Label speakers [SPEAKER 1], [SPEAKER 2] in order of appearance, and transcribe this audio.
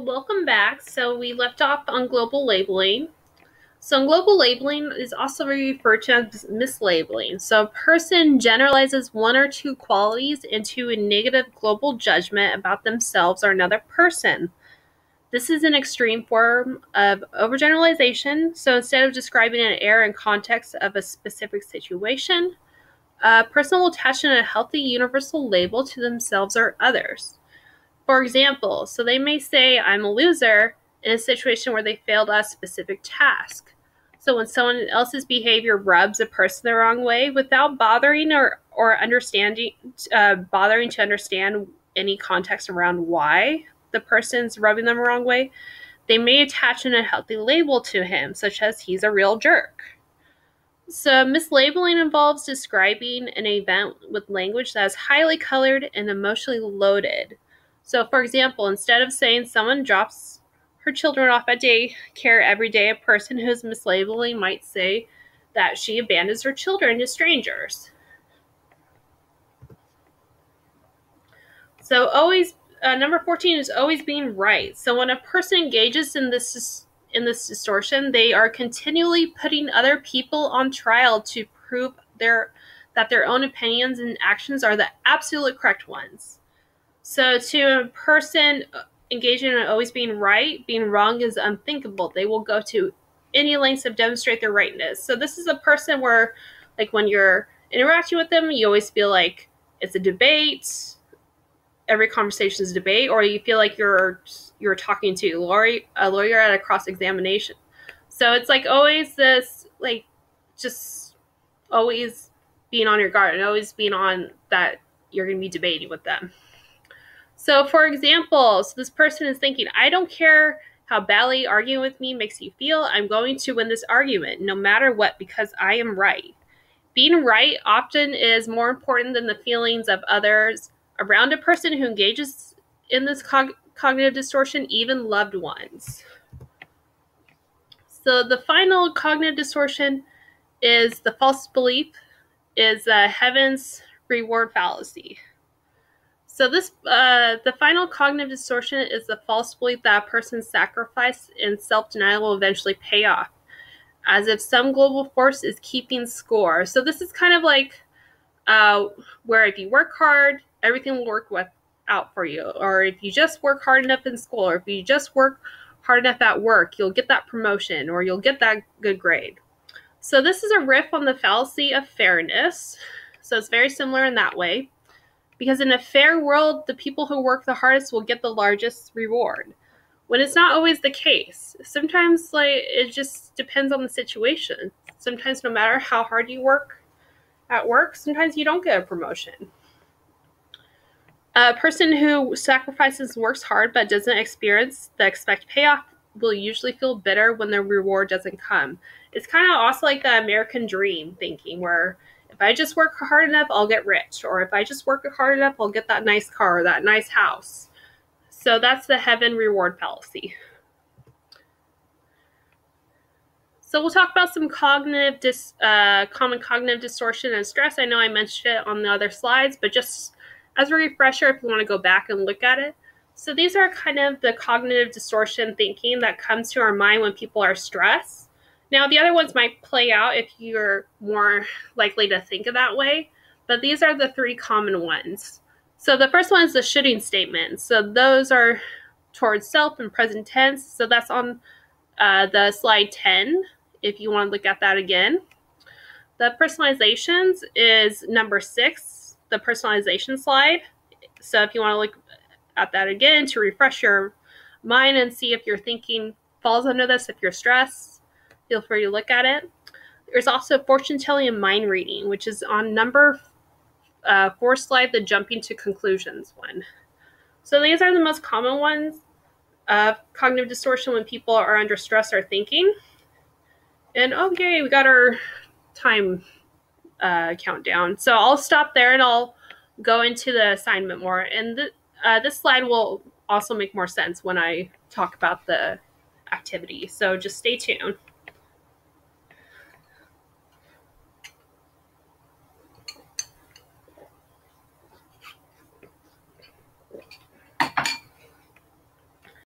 [SPEAKER 1] Welcome back. So we left off on global labeling. So global labeling is also referred to as mislabeling. So a person generalizes one or two qualities into a negative global judgment about themselves or another person. This is an extreme form of overgeneralization. So instead of describing an error in context of a specific situation, a person will attach a healthy universal label to themselves or others. For example, so they may say, I'm a loser in a situation where they failed a specific task. So when someone else's behavior rubs a person the wrong way, without bothering or, or understanding, uh, bothering to understand any context around why the person's rubbing them the wrong way, they may attach an unhealthy label to him, such as he's a real jerk. So, mislabeling involves describing an event with language that is highly colored and emotionally loaded. So, for example, instead of saying someone drops her children off at daycare every day, a person who's mislabeling might say that she abandons her children to strangers. So, always uh, number 14 is always being right. So, when a person engages in this in this distortion, they are continually putting other people on trial to prove their that their own opinions and actions are the absolute correct ones. So, to a person engaging in always being right, being wrong is unthinkable. They will go to any lengths to demonstrate their rightness. So, this is a person where, like, when you're interacting with them, you always feel like it's a debate. Every conversation is a debate, or you feel like you're you're talking to a lawyer, a lawyer at a cross examination. So it's like always this, like, just always being on your guard and always being on that you're going to be debating with them. So, for example, so this person is thinking, I don't care how badly arguing with me makes you feel. I'm going to win this argument no matter what because I am right. Being right often is more important than the feelings of others around a person who engages in this cog- cognitive distortion, even loved ones. So, the final cognitive distortion is the false belief, is uh, heaven's reward fallacy. So this, uh, the final cognitive distortion is the false belief that a person's sacrifice and self-denial will eventually pay off, as if some global force is keeping score. So this is kind of like uh, where if you work hard, everything will work with, out for you, or if you just work hard enough in school, or if you just work hard enough at work, you'll get that promotion, or you'll get that good grade. So this is a riff on the fallacy of fairness. So it's very similar in that way. Because in a fair world, the people who work the hardest will get the largest reward. When it's not always the case. Sometimes like it just depends on the situation. Sometimes no matter how hard you work at work, sometimes you don't get a promotion. A person who sacrifices works hard but doesn't experience the expected payoff will usually feel bitter when the reward doesn't come. It's kind of also like the American dream thinking where I just work hard enough, I'll get rich. Or if I just work hard enough, I'll get that nice car or that nice house. So that's the heaven reward fallacy. So we'll talk about some cognitive dis, uh, common cognitive distortion and stress. I know I mentioned it on the other slides, but just as a refresher, if you want to go back and look at it. So these are kind of the cognitive distortion thinking that comes to our mind when people are stressed. Now, the other ones might play out if you're more likely to think of that way, but these are the three common ones. So the first one is the shoulding statement. So those are towards self and present tense. So that's on uh, the slide 10 if you want to look at that again. The personalizations is number six, the personalization slide. So if you want to look at that again to refresh your mind and see if your thinking falls under this, if you're stressed, feel free to look at it. There's also fortune telling and mind reading, which is on number uh, four slide, the jumping to conclusions one. So these are the most common ones of cognitive distortion when people are under stress or thinking. And okay, we got our time uh, countdown. So I'll stop there and I'll go into the assignment more. And uh, this slide will also make more sense when I talk about the activity. So just stay tuned.